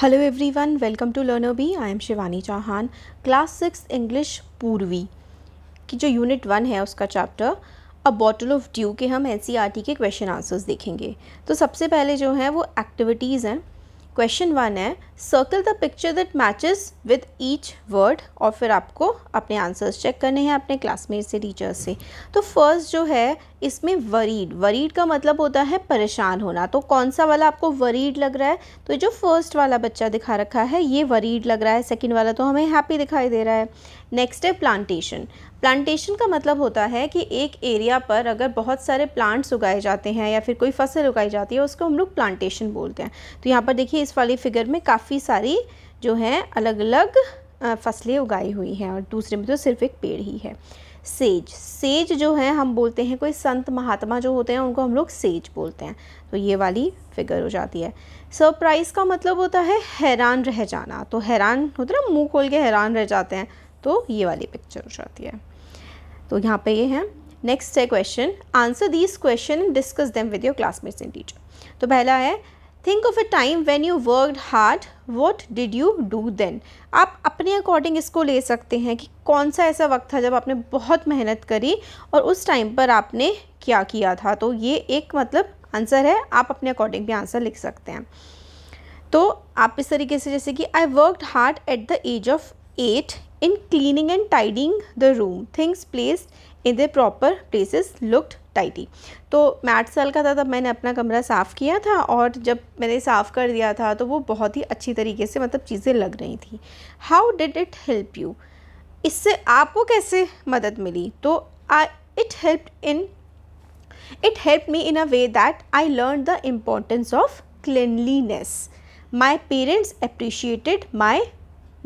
Hello everyone welcome to learner B I am Shivani Chauhan class six English Poorvi की जो unit one है उसका chapter a bottle of dew के हम N के question answers देखेंगे। तो सबसे पहले जो है वो एक्टिविटीज़ हैं। क्वेश्चन वन है circle the picture that matches with each word और फिर आपको अपने आंसर्स चेक करने हैं अपने क्लासमेट से टीचर्स से। तो फ़र्स्ट जो है, इसमें वरीड वरीड का मतलब होता है परेशान होना। तो कौन सा वाला आपको वरीड लग रहा है? तो जो फ़र्स्ट वाला बच्चा दिखा रखा है, ये वरीड लग रहा है। सेकेंड वाला तो हमें हैप्पी दिखाई दे रहा है। नेक्स्ट है प्लांटेशन प्लांटेशन का मतलब होता है कि एक एरिया पर अगर बहुत सारे प्लांट्स उगाए जाते हैं या फिर कोई फ़सल उगाई जाती है, उसको हम लोग प्लांटेशन बोलते हैं। तो यहाँ पर देखिए, इस वाली फिगर में काफ़ी सारी जो हैं अलग अलग फ़सलें उगाई हुई हैं और दूसरे में तो सिर्फ़ एक पेड़ ही है। सेज सेज जो है, हम बोलते हैं कोई संत महात्मा जो होते हैं, उनको हम लोग सेज बोलते हैं। तो ये वाली फिगर हो जाती है। सरप्राइज़ का मतलब होता है हैरान रह जाना। तो हैरान होता है ना, मुँह खोल के हैरान रह जाते हैं तो ये वाली पिक्चर हो जाती है। तो यहाँ पे ये है। नेक्स्ट है question answer these questions discuss them with your classmates and teacher तो पहला है think of a time when you worked hard what did you do then आप अपने अकॉर्डिंग इसको ले सकते हैं कि कौन सा ऐसा वक्त था जब आपने बहुत मेहनत करी और उस टाइम पर आपने क्या किया था? तो ये एक मतलब आंसर है। आप अपने अकॉर्डिंग भी आंसर लिख सकते हैं। तो आप इस तरीके से जैसे कि I worked hard at the age of eight in cleaning and tidying the room. Things placed in their proper places looked tidy तो मैं आठ साल का था, तब मैंने अपना कमरा साफ़ किया था और जब मैंने साफ़ कर दिया था तो वो बहुत ही अच्छी तरीके से मतलब चीज़ें लग रही थी। How did it help you इससे आपको कैसे मदद मिली? तो I it help in it help me in a way that I learn the importance of cleanliness my parents appreciated my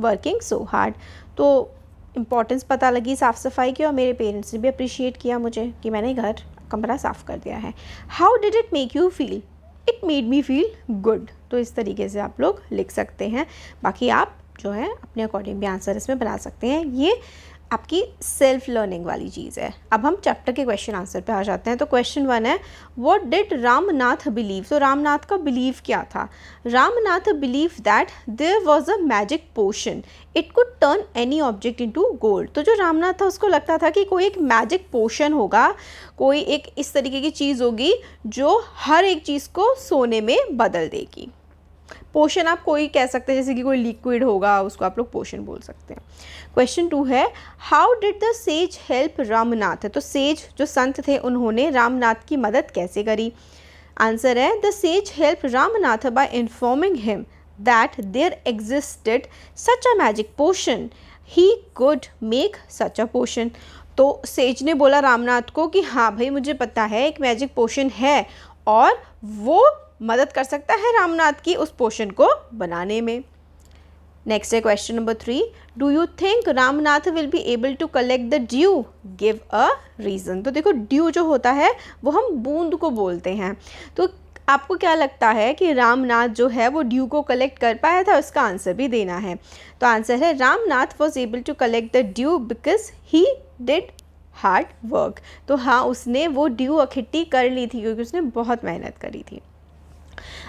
working so hard तो इम्पॉर्टेंस पता लगी साफ़ सफ़ाई की और मेरे पेरेंट्स ने भी अप्रिशिएट किया मुझे कि मैंने घर कमरा साफ़ कर दिया है। How did it make you feel it made me feel good तो इस तरीके से आप लोग लिख सकते हैं। बाकी आप जो है, अपने अकॉर्डिंग भी आंसर इसमें बना सकते हैं। ये आपकी सेल्फ लर्निंग वाली चीज़ है। अब हम चैप्टर के क्वेश्चन आंसर पे आ जाते हैं। तो क्वेश्चन वन है व्हाट डिड रामनाथ बिलीव तो रामनाथ का बिलीव क्या था? Ramnath believe that there was a magic potion it could turn any object into gold तो जो रामनाथ था, उसको लगता था कि कोई एक मैजिक पोशन होगा, कोई एक इस तरीके की चीज़ होगी जो हर एक चीज़ को सोने में बदल देगी। पोशन आप कोई कह सकते हैं, जैसे कि कोई लिक्विड होगा, उसको आप लोग पोशन बोल सकते हैं। क्वेश्चन टू है how did the sage help Ramnath तो सेज जो संत थे, उन्होंने रामनाथ की मदद कैसे करी? आंसर है the sage help Ramnath by informing him that there existed such a magic potion he could make such a potion तो सेज ने बोला रामनाथ को कि हाँ भाई, मुझे पता है, एक मैजिक पोशन है, और वो मदद कर सकता है रामनाथ की उस पोशन को बनाने में। नेक्स्ट है question number three do you think Ramnath will be able to collect the dew give a reason तो देखो ड्यू जो होता है, वो हम बूंद को बोलते हैं। तो आपको क्या लगता है कि रामनाथ जो है, वो ड्यू को कलेक्ट कर पाया था? उसका आंसर भी देना है। तो आंसर है, Ramnath was able to collect the dew because he did hard work तो हाँ उसने वो ड्यू इकट्ठी कर ली थी, क्योंकि उसने बहुत मेहनत करी थी।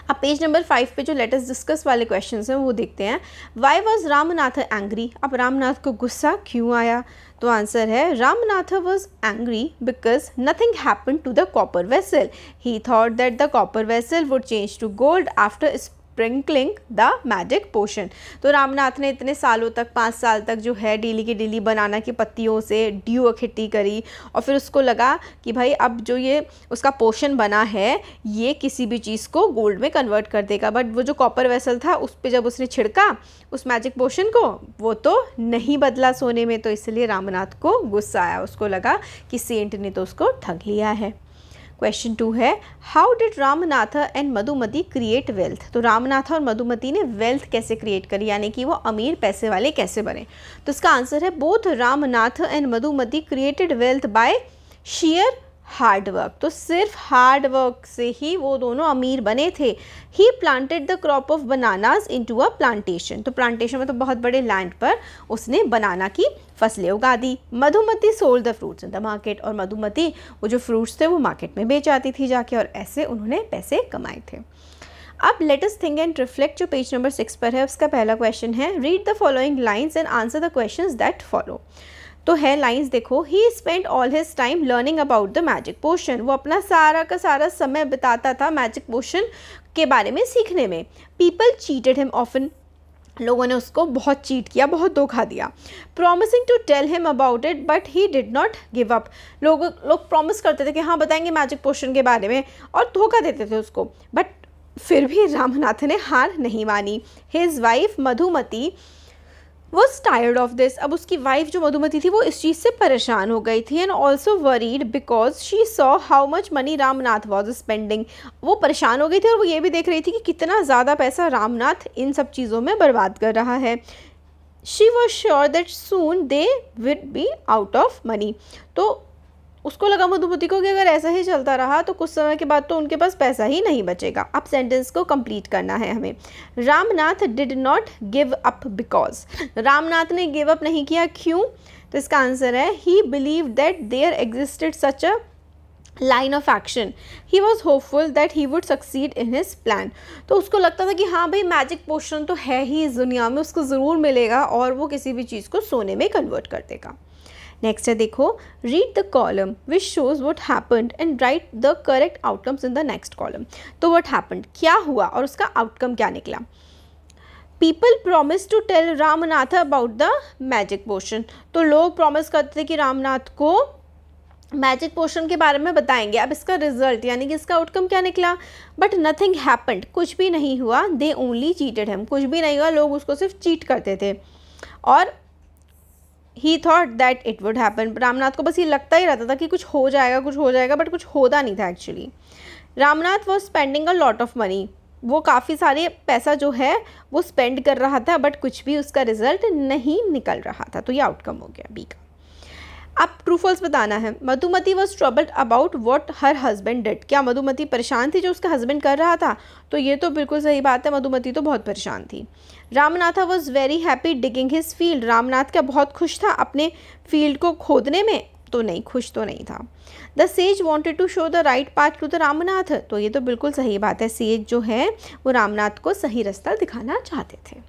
अब पेज नंबर फाइव पे जो लेटेस्ट डिस्कस वाले क्वेश्चन हैं, वो देखते हैं। वाई वॉज़ रामनाथ एंग्री अब रामनाथ को गुस्सा क्यों आया? तो आंसर है Ramnath was angry because nothing happen to the copper vessel he thought that the copper vessel would change to gold after sprinkling the magic potion तो रामनाथ ने इतने सालों तक, पाँच साल तक जो है, डेली की डेली बनाना की पत्तियों से ड्यू इकट्ठी करी और फिर उसको लगा कि भाई अब जो ये उसका पोशन बना है, ये किसी भी चीज़ को गोल्ड में कन्वर्ट कर देगा। बट वो जो कॉपर वेसल था, उस पर जब उसने छिड़का, उस मैजिक पोशन को, वो तो नहीं बदला सोने में। तो इसलिए रामनाथ को गुस्सा आया, उसको लगा कि सेंट ने तो उसको ठग लिया है। क्वेश्चन टू है how did Ramnatha and Madhumati create wealth तो रामनाथा और मधुमती ने वेल्थ कैसे क्रिएट करी? यानी कि वो अमीर पैसे वाले कैसे बने? तो इसका आंसर है both Ramnath and Madhumati created wealth by share hard work. तो सिर्फ़ हार्ड वर्क से ही वो दोनों अमीर बने थे। He planted the crop of bananas into a plantation तो प्लांटेशन में तो बहुत बड़े लैंड पर उसने बनाना की फ़सलें उगा दी। Madhumati sold the fruits in the market और मधुमती वो जो फ्रूट्स थे वो मार्केट में बेच आती थी जाके और ऐसे उन्होंने पैसे कमाए थे। अब लेटेस्ट थिंग एंड रिफ्लेक्ट जो पेज नंबर सिक्स पर है, उसका पहला क्वेश्चन है read the following lines and answer the question that follow तो है लाइंस देखो he spend all his time learning about the magic potion वो अपना सारा का सारा समय बिताता था मैजिक पोशन के बारे में सीखने में। पीपल चीटेड हिम ऑफन लोगों ने उसको बहुत चीट किया, बहुत धोखा दिया। Promising to tell him about it but he did not give up लोग लोग प्रॉमिस करते थे कि हाँ बताएँगे मैजिक पोशन के बारे में, और धोखा देते थे उसको। बट फिर भी रामनाथ ने हार नहीं मानी। His wife Madhumati was tired of this अब उसकी वाइफ जो मधुमती थी, वो इस चीज़ से परेशान हो गई थी and also worried because she saw how much money Ramnath was spending वो परेशान हो गई थी और वो ये भी देख रही थी कि कितना ज़्यादा पैसा रामनाथ इन सब चीज़ों में बर्बाद कर रहा है। She was sure that soon they would be out of money तो उसको लगा, मधुमती को कि अगर ऐसा ही चलता रहा तो कुछ समय के बाद तो उनके पास पैसा ही नहीं बचेगा। अब सेंटेंस को कंप्लीट करना है हमें। Ramnath did not give up because Ramnath ने गिव अप नहीं किया, क्यों? तो इसका आंसर है he believe that there existed such a line of action he was hopeful that he would succeed in his plan तो उसको लगता था कि हाँ भाई मैजिक पोशन तो है ही इस दुनिया में, उसको ज़रूर मिलेगा और वो किसी भी चीज़ को सोने में कन्वर्ट कर देगा। नेक्स्ट है देखो read the column which shows what happened and write the correct outcomes in the next column तो वट हैपन्ड क्या हुआ और उसका आउटकम क्या निकला? People promise to tell Ramnath about the magic potion तो लोग प्रॉमिस करते थे कि रामनाथ को मैजिक पोर्शन के बारे में बताएँगे। अब इसका रिज़ल्ट यानी कि इसका आउटकम क्या निकला? बट नथिंग हैपन्ड कुछ भी नहीं हुआ. दे ओनली चीटेड हम कुछ भी नहीं हुआ. लोग उसको सिर्फ़ चीट करते थे। और he thought that it would happen Ramnath को बस ये लगता ही रहता था कि कुछ हो जाएगा, कुछ हो जाएगा बट कुछ होता नहीं था actually Ramnath was spending a lot of money वो काफ़ी सारे पैसा जो है, वो स्पेंड कर रहा था बट कुछ भी उसका रिज़ल्ट नहीं निकल रहा था. तो ये आउटकम हो गया बी का. अब ट्रू फॉल्स बताना है। Madhumati was troubled about what her husband did क्या मधुमती परेशान थी जो उसका हस्बैंड कर रहा था? तो ये तो बिल्कुल सही बात है, मधुमती तो बहुत परेशान थी। Ramnatha was very happy digging his field Ramnath क्या बहुत खुश था अपने फ़ील्ड को खोदने में? तो नहीं, खुश तो नहीं था। The sage wanted to show the right path to the Ramnath तो ये तो बिल्कुल सही बात है सेज जो है, वो रामनाथ को सही रास्ता दिखाना चाहते थे।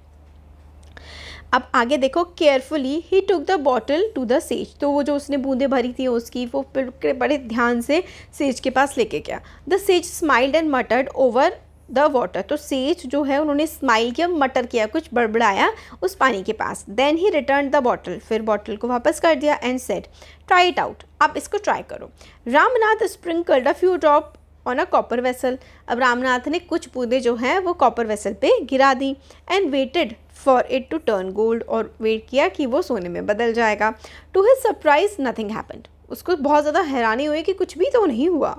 अब आगे देखो carefully he took the bottle to the sage तो वो जो उसने बूंदे भरी थी उसकी, वो बड़े ध्यान से सेज के पास लेके गया। The sage smiled and muttered over the water तो सेज जो है, उन्होंने स्माइल किया मटर किया, कुछ बड़बड़ाया उस पानी के पास। Then he return the bottle फिर बॉटल को वापस कर दिया and said try it out आप इसको ट्राई करो. Ramnath sprinkled a few drop on a copper vessel अब रामनाथ ने कुछ बूंदे जो हैं, वो कॉपर वेसल पे गिरा दी and waited for it to turn gold और वेट किया कि वो सोने में बदल जाएगा। To his surprise nothing happened उसको बहुत ज़्यादा हैरानी हुई कि कुछ भी तो नहीं हुआ।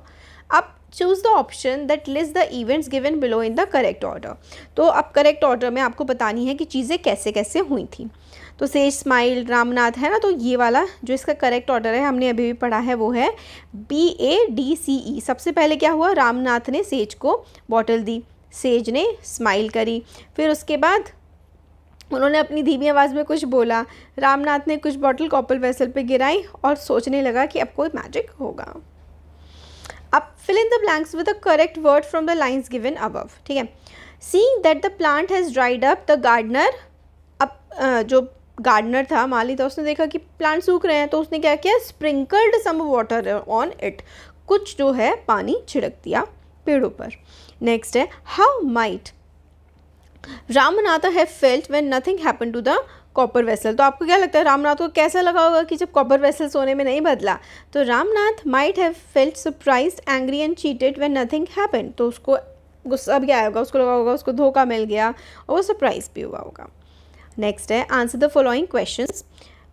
अब choose the option that lists the events given below in the correct order तो अब करेक्ट ऑर्डर में आपको बतानी है कि चीज़ें कैसे कैसे हुई थी। तो सेज स्माइल रामनाथ है ना? तो ये वाला जो इसका करेक्ट ऑर्डर है, हमने अभी भी पढ़ा है, वो है बी ए डी सी ई सबसे पहले क्या हुआ? रामनाथ ने सेज को बॉटल दी। सेज ने स्माइल करी। फिर उसके बाद उन्होंने अपनी धीमी आवाज़ में कुछ बोला। रामनाथ ने कुछ बॉटल कॉपल वेसल पे गिराई और सोचने लगा कि अब कोई मैजिक होगा। अब fill in the blanks with the correct word from the lines given above ठीक है? Seeing that the plant has dried up the gardener अब जो गार्डनर था, माली था, उसने देखा कि प्लांट सूख रहे हैं तो उसने क्या किया? Sprinkled some water on it कुछ जो है, पानी छिड़क दिया पेड़ों पर। नेक्स्ट है how might Ramnath have felt nothing happen to the copper vessel तो आपको क्या लगता है रामनाथ को कैसा लगा होगा कि जब कॉपर वेसल सोने में नहीं बदला? तो Ramnath might have felt surprise angry and cheated when nothing happen तो उसको गुस्सा भी आया होगा, उसको लगा होगा, उसको धोखा मिल गया, और वो सरप्राइज़ भी हुआ होगा। नेक्स्ट है answer the following question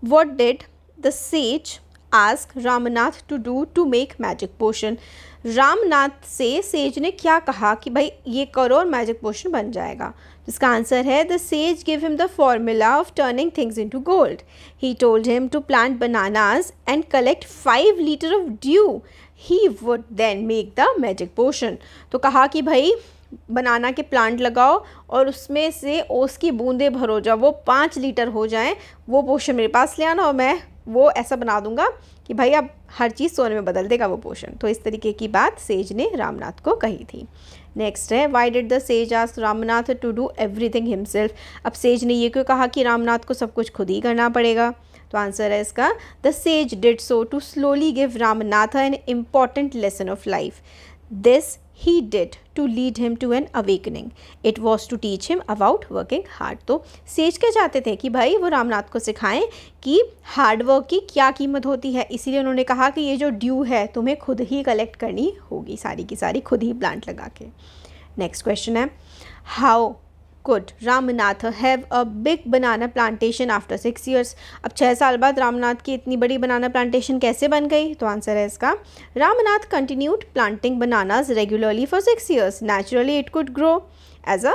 what did the sage ask Ramnath to do to make magic potion Ramnath से सेज ने क्या कहा कि भाई, ये करो और मैजिक पोशन बन जाएगा? इसका आंसर है the sage give him the formula of turning things into gold he told him to plant bananas and collect five litre of dew he would then make the magic potion तो कहा कि भाई बनाना के plant लगाओ और उसमें से ओस की बूंदें भरो जब वो पाँच लीटर हो जाएँ, वो पोशन मेरे पास ले आना और मैं वो ऐसा बना दूँगा कि भाई अब हर चीज़ सोने में बदल देगा वो पोषण। तो इस तरीके की बात सेज ने रामनाथ को कही थी। नेक्स्ट है why did the sage ask Ramnath to do everything himself अब सेज ने ये क्यों कहा कि रामनाथ को सब कुछ खुद ही करना पड़ेगा? तो आंसर है इसका the sage did so to slowly give Ramnath an important lesson of life this he did to lead him to an awakening. It was to teach him about working hard. तो sage क्या चाहते थे कि भाई वो रामनाथ को सिखाएँ कि हार्ड वर्क की क्या कीमत होती है इसीलिए उन्होंने कहा कि ये जो ड्यू है, तुम्हें खुद ही कलेक्ट करनी होगी सारी की सारी, खुद ही प्लांट लगा के नेक्स्ट क्वेश्चन है how could Ramnath have a big banana plantation after six years अब छः साल बाद रामनाथ की इतनी बड़ी बनाना प्लांटेशन कैसे बन गई? तो आंसर है इसका। Ramnath continued planting bananas regularly for six years naturally it could grow as a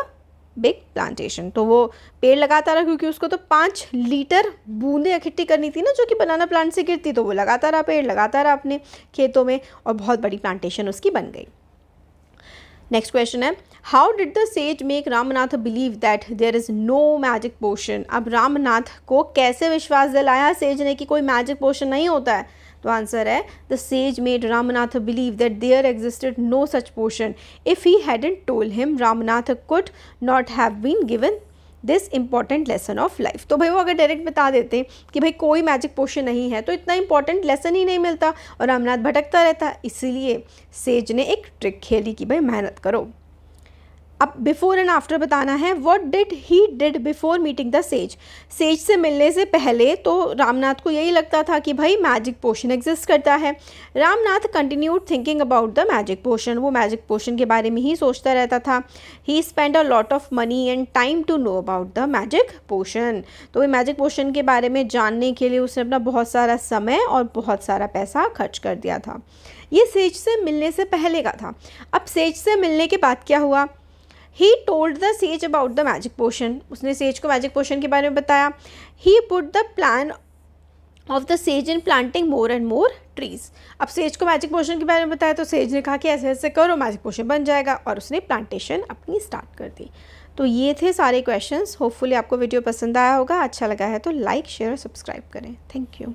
big plantation तो वो पेड़ लगाता रहा क्योंकि उसको तो पाँच लीटर बूंदे इकट्ठी करनी थी ना, जो कि बनाना प्लांट से गिरती तो वो लगाता रहा पेड़ लगाता रहा अपने खेतों में और बहुत बड़ी प्लांटेशन उसकी बन गई। नेक्स्ट क्वेश्चन है how did the sage make Ramnath believe that there is no magic potion अब रामनाथ को कैसे विश्वास दिलाया सेज ने कि कोई मैजिक पोशन नहीं होता है? तो आंसर है the sage made Ramnath believe that there existed no such potion if he hadn't told him Ramnath could not have been given this important lesson of life तो भाई वो अगर डायरेक्ट बता देते कि भाई कोई मैजिक पोशन नहीं है तो इतना इंपॉर्टेंट लेसन ही नहीं मिलता। और रामनाथ भटकता रहता, इसीलिए सेज ने एक ट्रिक खेली कि भाई मेहनत करो। अब बिफोर एंड आफ्टर बताना है what did he did before meeting the sage sage से मिलने से पहले तो रामनाथ को यही लगता था कि भाई मैजिक पोशन एग्जिस्ट करता है। Ramnath continued thinking about the magic potion वो मैजिक पोशन के बारे में ही सोचता रहता था। He spend a lot of money and time to know about the magic potion तो वो मैजिक पोशन के बारे में जानने के लिए उसने अपना बहुत सारा समय और बहुत सारा पैसा खर्च कर दिया था। ये सेज से मिलने से पहले का था। अब सेज से मिलने के बाद क्या हुआ? He told the sage about the magic potion उसने सेज को मैजिक पोशन के बारे में बताया। He put the plan of the sage in planting more and more trees अब सेज को मैजिक पोशन के बारे में बताया तो सेज ने कहा कि ऐसे ऐसे करो मैजिक पोशन बन जाएगा और उसने प्लांटेशन अपनी स्टार्ट कर दी। तो ये थे सारे क्वेश्चंस होपफुली आपको वीडियो पसंद आया होगा। अच्छा लगा है तो लाइक शेयर और सब्सक्राइब करें। Thank you